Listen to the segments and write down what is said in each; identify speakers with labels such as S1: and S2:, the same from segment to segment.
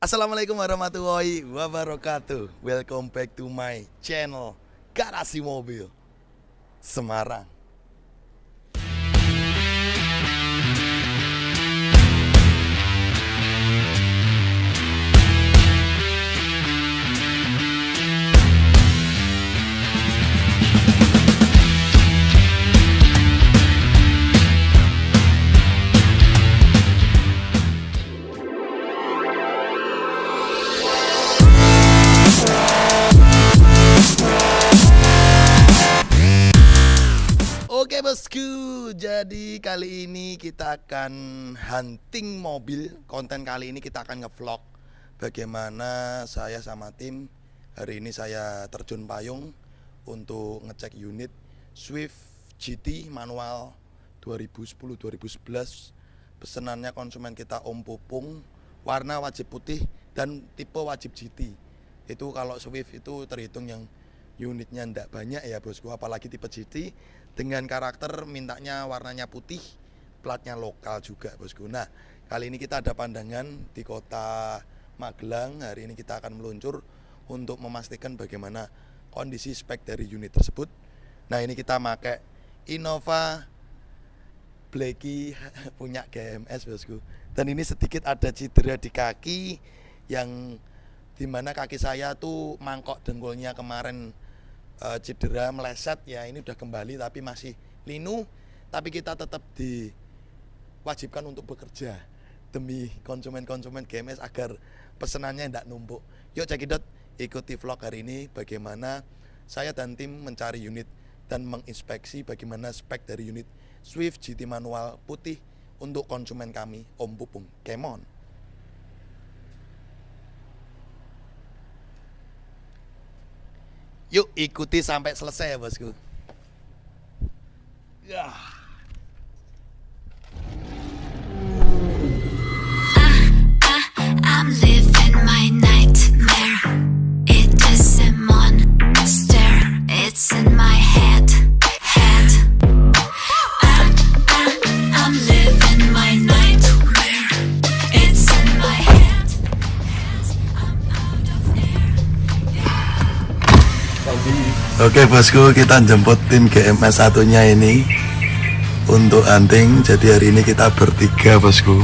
S1: Assalamualaikum warahmatullahi wabarakatuh. Welcome back to my channel Garasi Mobil Semarang Oke bosku, jadi kali ini kita akan hunting mobil. Konten kali ini kita akan ngevlog bagaimana saya sama tim hari ini saya terjun payung untuk ngecek unit Swift GT manual 2010-2011 pesenannya konsumen kita Om Pupung warna wajib putih dan tipe wajib GT itu kalau Swift itu terhitung yang unitnya ndak banyak ya bosku. Apalagi tipe GT dengan karakter mintanya warnanya putih platnya lokal juga bosku. Nah kali ini kita ada pandangan di kota Magelang. Hari ini kita akan meluncur untuk memastikan bagaimana kondisi spek dari unit tersebut. Nah ini kita pakai Innova Blacky punya GMS bosku. Dan ini sedikit ada cedera di kaki yang di mana kaki saya tuh mangkok dengkulnya kemarin uh, cedera meleset ya ini udah kembali tapi masih linu. Tapi kita tetap diwajibkan untuk bekerja demi konsumen-konsumen GMS agar pesenannya tidak numpuk. Yuk cekidot ikuti vlog hari ini bagaimana saya dan tim mencari unit dan menginspeksi bagaimana spek dari unit Swift GT manual putih untuk konsumen kami Om Pupung. Kemon Yuk ikuti sampai selesai ya bosku. Ya. Oke bosku kita jemput tim GMS satunya ini untuk hunting. Jadi hari ini kita bertiga bosku.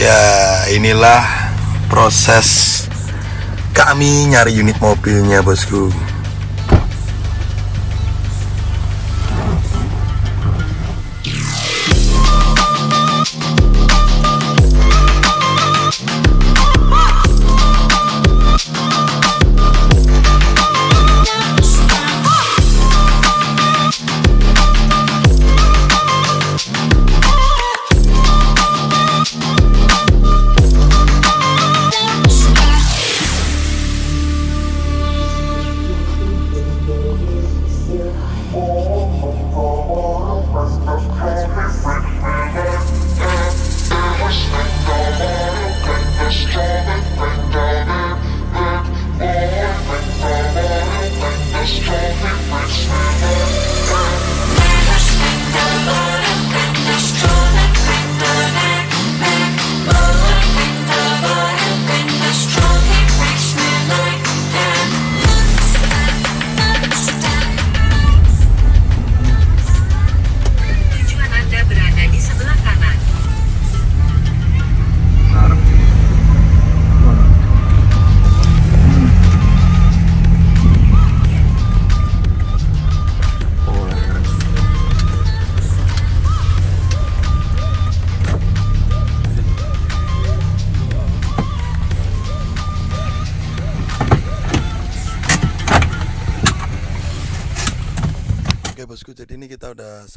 S1: Ya inilah proses kami nyari unit mobilnya bosku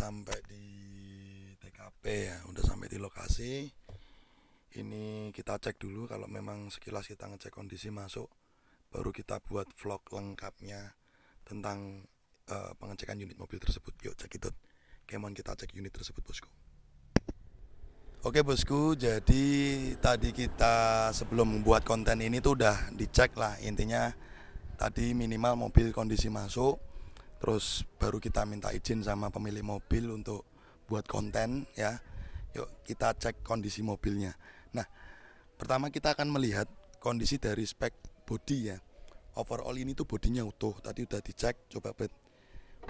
S1: sampai di TKP ya, udah sampai di lokasi. Ini kita cek dulu kalau memang sekilas kita ngecek kondisi masuk, baru kita buat vlog lengkapnya tentang eh, pengecekan unit mobil tersebut. Yuk cek itu. Kemon kita cek unit tersebut bosku. Oke bosku, jadi tadi kita sebelum membuat konten ini tuh udah dicek lah intinya tadi minimal mobil kondisi masuk, terus baru kita minta izin sama pemilik mobil untuk buat konten ya. Yuk kita cek kondisi mobilnya. Nah pertama kita akan melihat kondisi dari spek body ya. Overall ini tuh bodinya utuh. Tadi udah dicek coba bet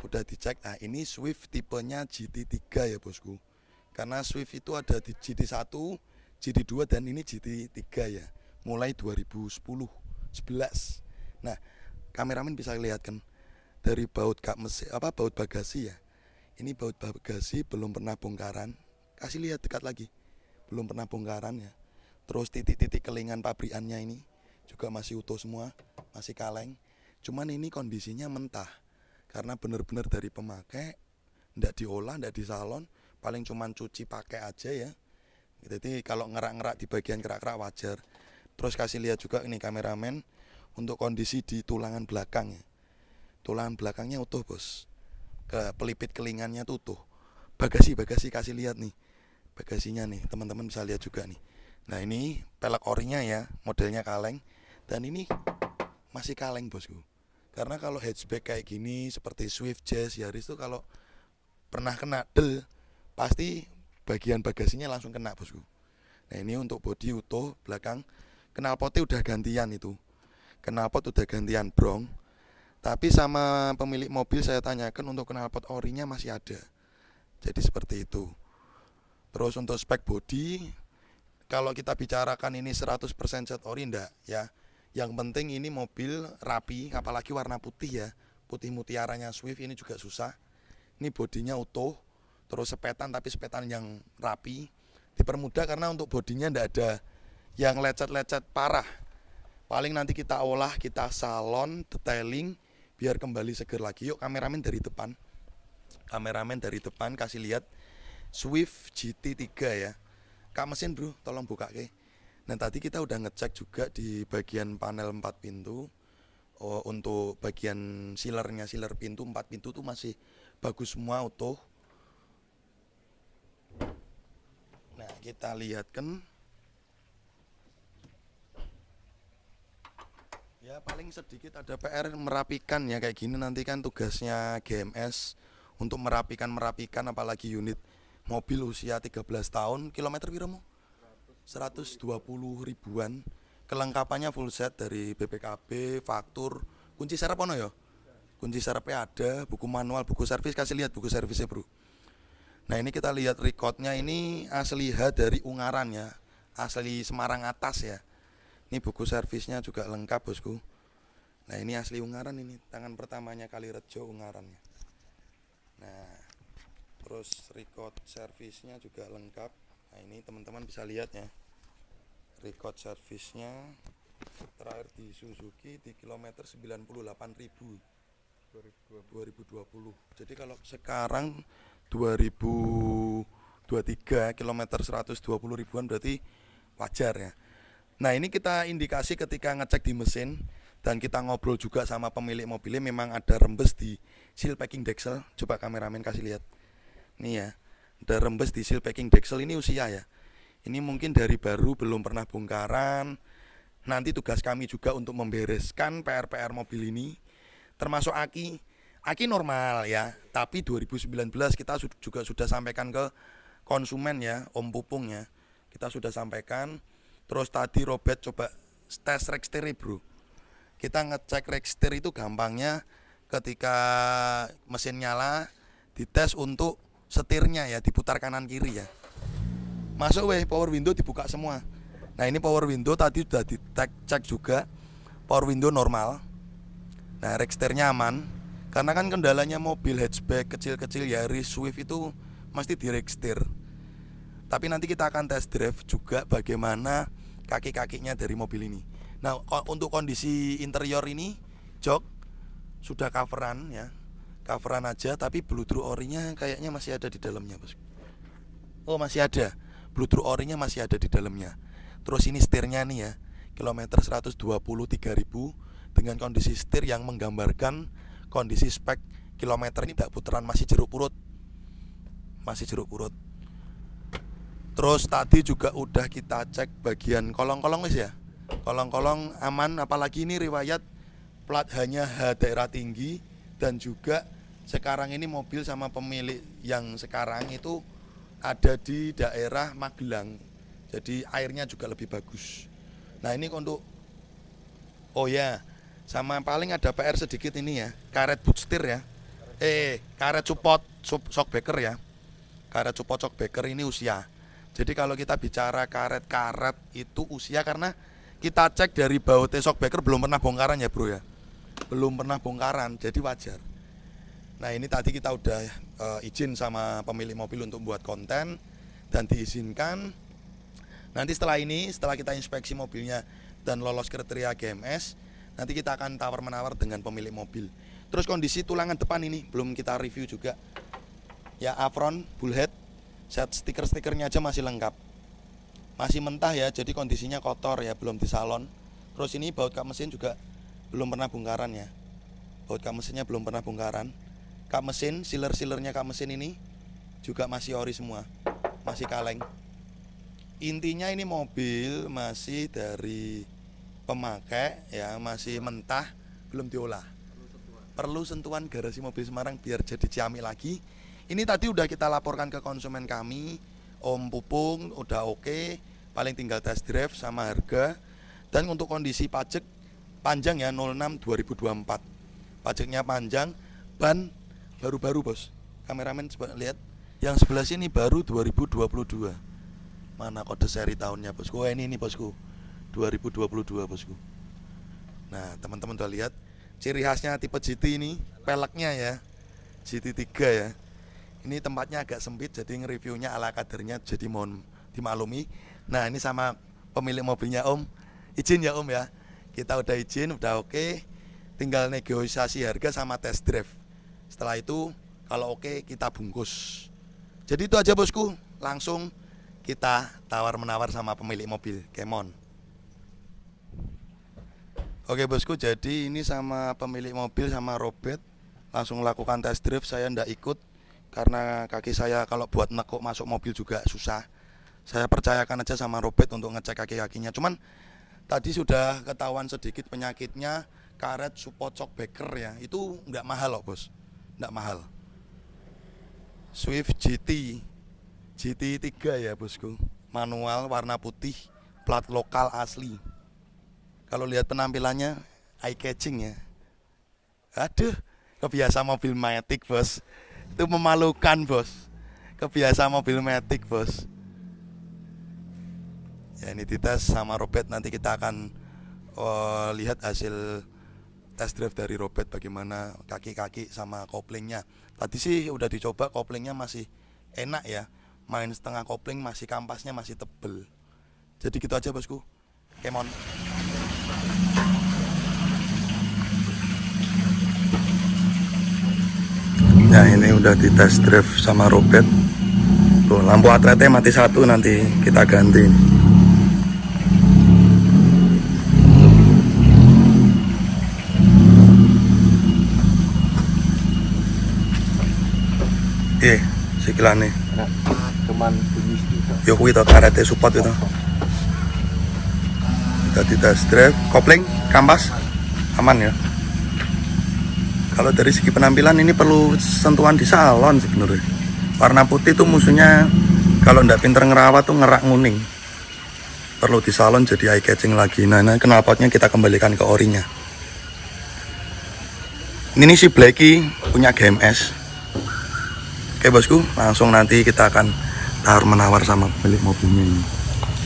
S1: udah dicek. Nah ini Swift tipenya GT3 ya bosku. Karena Swift itu ada di GT1 GT2 dan ini GT3 ya. Mulai 2010 11 nah kameramen bisa lihat kan dari baut kap mesin apa baut bagasi ya? Ini baut bagasi belum pernah bongkaran. Kasih lihat dekat lagi. Belum pernah bongkaran ya. Terus titik-titik kelingan pabrikannya ini juga masih utuh semua masih kaleng. Cuman ini kondisinya mentah. Karena benar-benar dari pemakai ndak diolah ndak di salon paling cuman cuci pakai aja ya. Jadi kalau ngerak-ngerak di bagian kerak-kerak wajar. Terus kasih lihat juga ini kameramen untuk kondisi di tulangan belakang ya tulangan belakangnya utuh bos. Ke pelipit kelingannya tuh utuh. Bagasi bagasi kasih lihat nih. Bagasinya nih teman-teman bisa lihat juga nih. Nah ini pelek orinya ya modelnya kaleng. Dan ini masih kaleng bosku. Karena kalau hatchback kayak gini seperti Swift Jazz Yaris tuh kalau pernah kena del pasti bagian bagasinya langsung kena bosku. Nah ini untuk bodi utuh belakang. Knalpotnya udah gantian itu. Knalpot udah gantian brong tapi sama pemilik mobil saya tanyakan untuk knalpot orinya masih ada. Jadi seperti itu. Terus untuk spek body kalau kita bicarakan ini 100% set ori enggak ya. Yang penting ini mobil rapi apalagi warna putih ya. Putih mutiaranya Swift ini juga susah. Ini bodinya utuh terus sepetan tapi sepetan yang rapi. Dipermudah karena untuk bodinya ndak ada yang lecet-lecet parah. Paling nanti kita olah kita salon detailing biar kembali seger lagi. Yuk kameramen dari depan. Kameramen dari depan kasih lihat. Swift GT3 ya. Kak mesin bro tolong buka ke nah tadi kita udah ngecek juga di bagian panel 4 pintu. Oh, untuk bagian sealernya sealer pintu 4 pintu tuh masih bagus semua utuh nah kita lihat kan ya paling sedikit ada PR merapikan ya kayak gini nanti kan tugasnya GMS untuk merapikan merapikan apalagi unit mobil usia 13 tahun. Kilometer piro 120 ribuan. Kelengkapannya full set dari BPKB faktur. Kunci serep ono ya? Kunci serepnya ada buku manual buku servis. Kasih lihat buku servisnya bro. Nah ini kita lihat recordnya. Ini asli H dari Ungaran ya. Asli Semarang atas ya ini buku servisnya juga lengkap bosku. Nah ini asli Ungaran ini. Tangan pertamanya kali Rejo Ungarannya nah terus record servisnya juga lengkap. Nah ini teman-teman bisa lihat ya. Record servisnya terakhir di Suzuki di kilometer 98.000 2020 jadi kalau sekarang 2023 kilometer 120 ribuan berarti wajar ya nah ini kita indikasi ketika ngecek di mesin dan kita ngobrol juga sama pemilik mobilnya memang ada rembes di seal packing dexel coba kameramen kasih lihat. Nih ya ada rembes di seal packing dexel ini usia ya. Ini mungkin dari baru belum pernah bongkaran. Nanti tugas kami juga untuk membereskan PR-PR mobil ini termasuk aki. Aki normal ya tapi 2019 kita juga sudah sampaikan ke konsumen ya Om Pupung ya. Kita sudah sampaikan terus tadi Robert coba tes rekster bro. Kita ngecek rekster itu gampangnya ketika mesin nyala dites untuk setirnya ya diputar kanan kiri ya. Masuk weh power window dibuka semua. Nah ini power window tadi sudah dicek cek juga. Power window normal. Nah reksternya aman. Karena kan kendalanya mobil hatchback kecil-kecil Yaris Swift itu mesti direkstir tapi nanti kita akan test drive juga bagaimana kaki-kakinya dari mobil ini. Nah untuk kondisi interior ini jok sudah coveran ya. Coveran aja tapi bluetooth orinya kayaknya masih ada di dalamnya bos. Oh masih ada. Bluetooth orinya masih ada di dalamnya. Terus ini setirnya nih ya. Kilometer 123.000 dengan kondisi setir yang menggambarkan kondisi spek kilometer ini tidak putaran masih jeruk purut. Masih jeruk purut terus tadi juga udah kita cek bagian kolong-kolong wis ya kolong-kolong aman apalagi ini riwayat plat hanya H daerah tinggi dan juga sekarang ini mobil sama pemilik yang sekarang itu ada di daerah Magelang Jadi airnya juga lebih bagus. Nah ini untuk oh ya sama paling ada PR sedikit ini ya karet boot setir ya. Eh karet support sup, shockbreaker ya. Karet support shockbreaker ini usia. Jadi kalau kita bicara karet-karet itu usia karena kita cek dari baut shockbreaker belum pernah bongkaran ya bro ya. Belum pernah bongkaran jadi wajar. Nah ini tadi kita udah eh, izin sama pemilik mobil untuk buat konten dan diizinkan. Nanti setelah ini, setelah kita inspeksi mobilnya dan lolos kriteria GMS, nanti kita akan tawar menawar dengan pemilik mobil. Terus kondisi tulangan depan ini belum kita review juga. Ya apron, bullhead, set stiker-stikernya aja masih lengkap. Masih mentah ya, jadi kondisinya kotor ya, belum di salon. Terus ini baut kap mesin juga belum pernah bongkaran ya. Baut kap mesinnya belum pernah bongkaran. Kap mesin, sealer-sealernya kap mesin ini juga masih ori semua. Masih kaleng intinya ini mobil masih dari pemakai ya masih mentah belum diolah perlu sentuhan garasi mobil Semarang biar jadi ciami lagi ini tadi udah kita laporkan ke konsumen kami. Om Pupung udah oke paling tinggal test drive sama harga. Dan untuk kondisi pajak panjang ya 06 2024 pajaknya panjang ban baru-baru bos. Kameramen coba lihat. Yang sebelah sini baru 2022 mana kode seri tahunnya bosku? Oh, ini ini bosku. 2022 bosku. Nah teman-teman udah lihat. Ciri khasnya tipe GT ini peleknya ya. GT3 ya ini tempatnya agak sempit jadi nge-reviewnya ala kadernya jadi mohon dimaklumi. Nah ini sama pemilik mobilnya om. Izin ya om ya. Kita udah izin udah oke. Tinggal negosiasi harga sama test drive. Setelah itu kalau oke kita bungkus. Jadi itu aja bosku. Langsung kita tawar menawar sama pemilik mobil. Kemon. Oke bosku, jadi ini sama pemilik mobil sama Robert. Langsung lakukan test drive. Saya ndak ikut karena kaki saya kalau buat nekuk masuk mobil juga susah. Saya percayakan aja sama Robert untuk ngecek kaki-kakinya. Cuman tadi sudah ketahuan sedikit penyakitnya karet support breaker ya. Itu nggak mahal loh bos, nggak mahal. Swift GT GT3 ya bosku manual warna putih plat lokal asli kalau lihat penampilannya eye catching ya aduh kebiasa mobil Matic bos itu memalukan bos. Kebiasa mobil Matic bos. Ya ini dites sama Robert. Nanti kita akan oh, lihat hasil test drive dari Robert bagaimana kaki-kaki sama koplingnya. Tadi sih udah dicoba koplingnya masih enak ya. Main setengah kopling masih kampasnya masih tebel. Jadi gitu aja bosku. Kemon Nah ini udah di test drive sama Robert Tuh, lampu atletnya mati satu nanti kita ganti Eh, sikilan nih
S2: cuman bunyi
S1: Yo kuwi to karete support itu. Tadi test drive, kopling, kampas, aman ya. Kalau dari segi penampilan ini perlu sentuhan di salon sebenarnya. Warna putih tuh musuhnya kalau ndak pinter ngerawat tuh ngerak nguning. Perlu di salon jadi eye catching lagi. Nah, nah knalpotnya kita kembalikan ke orinya. Ini si Blacky punya GMS. Oke bosku, langsung nanti kita akan tawar menawar sama pemilik mobilnya ini.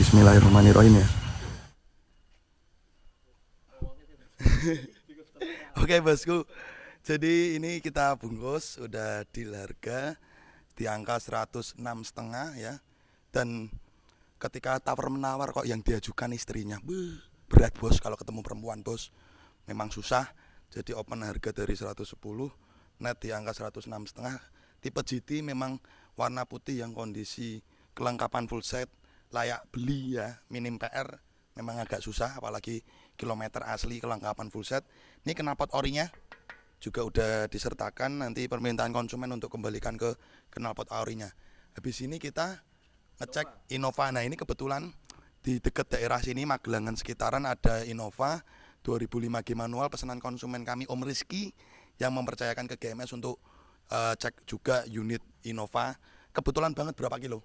S1: Bismillahirrahmanirrahim ya. Oke bosku, jadi ini kita bungkus udah di harga di angka 106 setengah ya. Dan ketika tawar menawar kok yang diajukan istrinya, berat bos kalau ketemu perempuan bos, memang susah. Jadi open harga dari 110 net di angka 106 setengah. Tipe GT memang warna putih yang kondisi kelengkapan full set layak beli ya minim PR memang agak susah apalagi kilometer asli kelengkapan full set ini knalpot orinya juga udah disertakan nanti permintaan konsumen untuk kembalikan ke knalpot orinya habis ini kita ngecek Innova. Nah ini kebetulan di dekat daerah sini Magelangan sekitaran ada Innova 2005G manual pesanan konsumen kami Om Rizky yang mempercayakan ke GMS untuk eh, cek juga unit Innova. Kebetulan banget berapa kilo?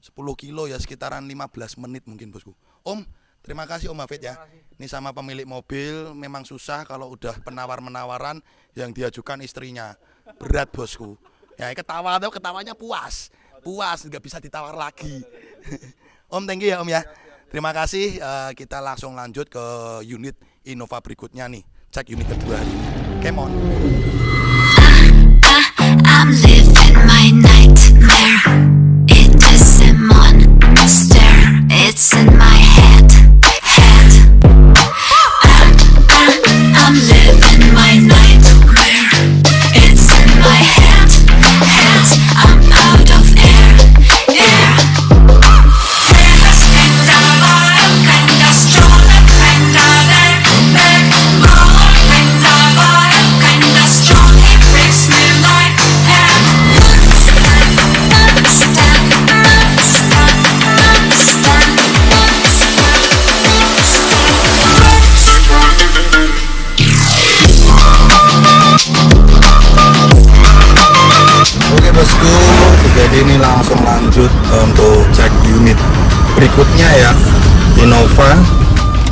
S1: 10 kilo. Ya sekitaran 15 menit mungkin bosku. Om terima kasih Om Hafid ya. Ini sama pemilik mobil memang susah kalau udah penawar-menawaran yang diajukan istrinya. Berat bosku. Ya ketawa tuh ketawanya puas. Puas nggak bisa ditawar lagi. Om thank you ya Om ya. Terima kasih. Eh, kita langsung lanjut ke unit Innova berikutnya nih. Cek unit kedua hari ini. Come on.
S3: I'm living my nightmare. It is a monster. It's in my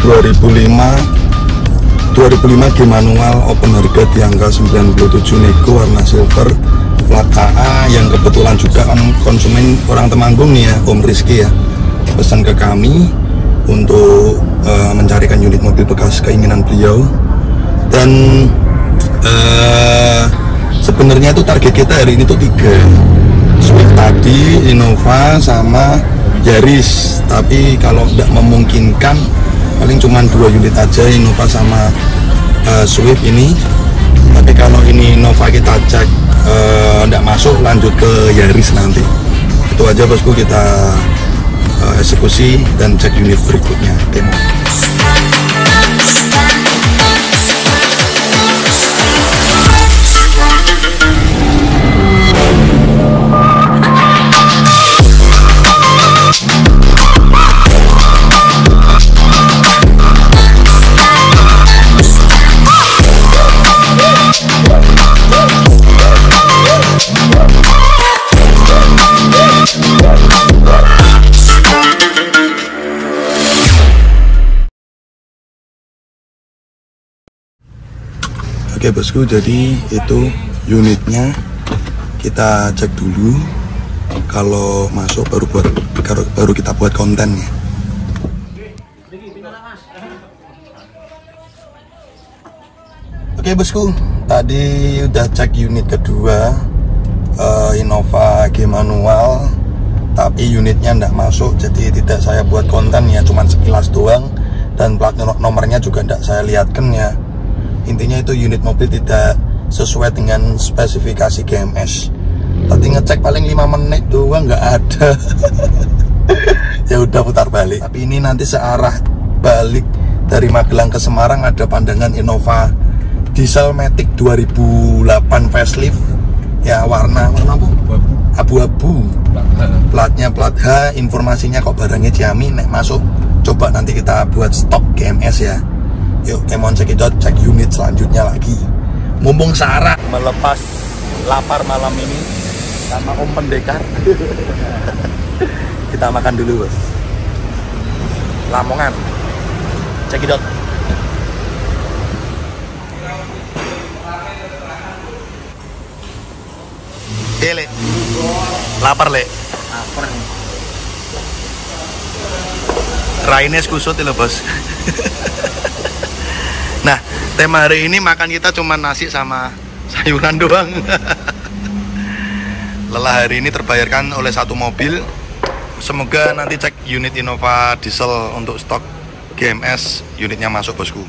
S1: 2005 2005 G manual open harga di angka 97 nego warna silver plat AA yang kebetulan juga kan konsumen orang Temanggung nih ya Om Rizky ya. Pesan ke kami untuk eh, mencarikan unit mobil bekas keinginan beliau. Dan eh, sebenarnya itu target kita hari ini tuh tiga. Swift tadi, Innova sama Yaris. Tapi kalau tidak memungkinkan paling cuma dua unit aja Innova sama eh, Swift ini. Tapi kalau ini Innova kita cek tidak masuk lanjut ke Yaris nanti. Itu aja bosku kita eh, eksekusi dan cek unit berikutnya. Demo Oke bosku, jadi itu unitnya kita cek dulu. Kalau masuk baru buat baru, kita buat kontennya. Oke bosku, tadi udah cek unit kedua eh, Innova G manual, tapi unitnya ndak masuk, jadi tidak saya buat konten ya, cuman sekilas doang dan plat no- nomornya juga ndak saya lihatkan ya intinya itu unit mobil tidak sesuai dengan spesifikasi GMS tadi ngecek paling 5 menit doang nggak ada. Ya udah putar balik. Tapi ini nanti searah balik dari Magelang ke Semarang ada pandangan Innova Diesel Matic 2008 facelift. Ya warna warna apa? abu-abu. Platnya plat H informasinya kok barangnya Ciami nek masuk coba nanti kita buat stok GMS ya yuk kemon cekidot cek unit selanjutnya lagi. Mumpung Sarah. Melepas lapar malam ini sama Om Pendekar. Kita makan dulu bos. Lamongan. Cekidot Eh, Le. Lapar, Le. Raines kusut ya, Bos. nah, tema hari ini makan kita cuma nasi sama sayuran doang. Lelah hari ini terbayarkan oleh satu mobil. Semoga nanti cek unit Innova diesel untuk stok GMS unitnya masuk bosku.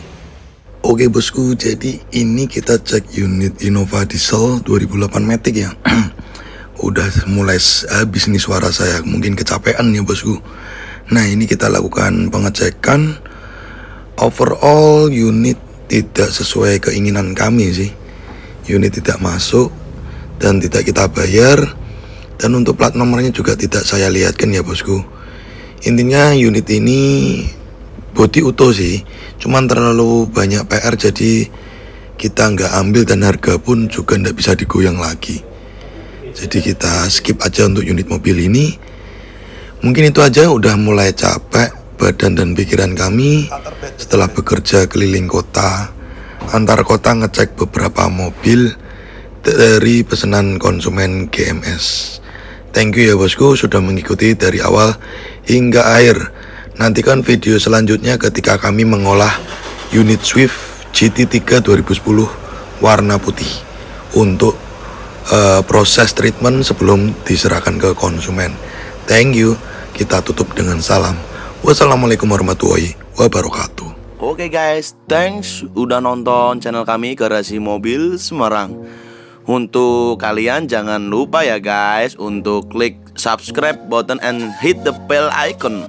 S1: Oke bosku, jadi ini kita cek unit Innova diesel 2008 Matic ya. Udah mulai habis nih suara saya, mungkin kecapean ya bosku. Nah ini kita lakukan pengecekan overall unit tidak sesuai keinginan kami sih. Unit tidak masuk dan tidak kita bayar dan untuk plat nomornya juga tidak saya lihatkan ya bosku. Intinya unit ini body utuh sih, cuman terlalu banyak PR jadi kita nggak ambil dan harga pun juga nggak bisa digoyang lagi. Jadi kita skip aja untuk unit mobil ini. Mungkin itu aja udah mulai capek badan dan pikiran kami setelah bekerja keliling kota antar kota ngecek beberapa mobil dari pesanan konsumen GMS. Thank you ya bosku sudah mengikuti dari awal hingga akhir. Nantikan video selanjutnya ketika kami mengolah unit Swift GT3 2010 warna putih untuk uh, proses treatment sebelum diserahkan ke konsumen. Thank you. Kita tutup dengan salam. Wassalamualaikum warahmatullahi wabarakatuh.
S4: Oke guys, thanks udah nonton channel kami Garasi Mobil Semarang. Untuk kalian jangan lupa ya guys untuk klik subscribe button and hit the bell icon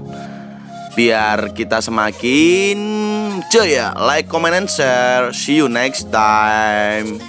S4: biar kita semakin jaya like comment and share see you next time